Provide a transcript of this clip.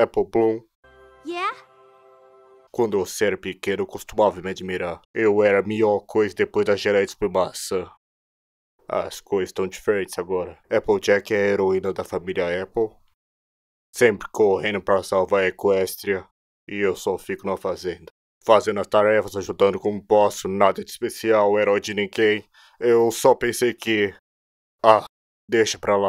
Apple Bloom. Yeah? Quando eu era pequeno, eu costumava me admirar. Eu era a melhor coisa depois da gerente de maçã. As coisas estão diferentes agora. Applejack é a heroína da família Apple. Sempre correndo para salvar a Equestria. E eu só fico na fazenda. Fazendo as tarefas, ajudando como posso, nada de especial, herói de ninguém. Eu só pensei que. Ah, deixa pra lá.